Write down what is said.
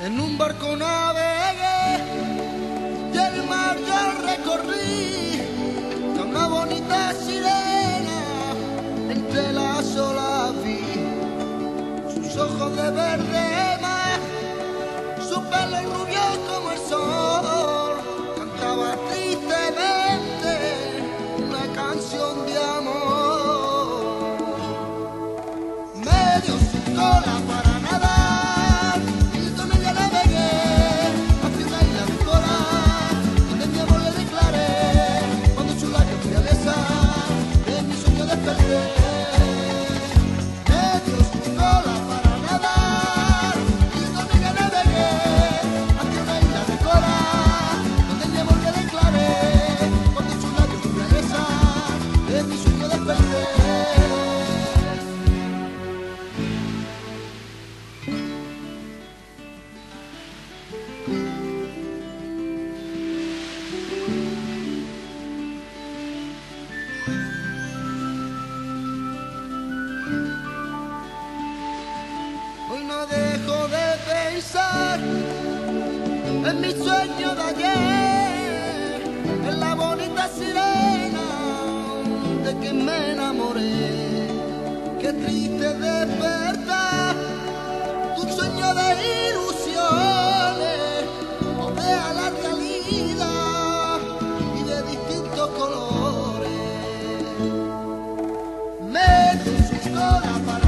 En un barco navegué y el mar yo recorrí con una bonita sirena entre las olas vi sus ojos de verde mar, su pelo rubio como el sol, cantaba tristemente una canción de amor. Me dejo de pensar en mi sueño de ayer, en la bonita sirena de que me enamoré. Qué triste despertar tu sueño de ilusiones, rodea la realidad y de distintos colores. Me dio su cola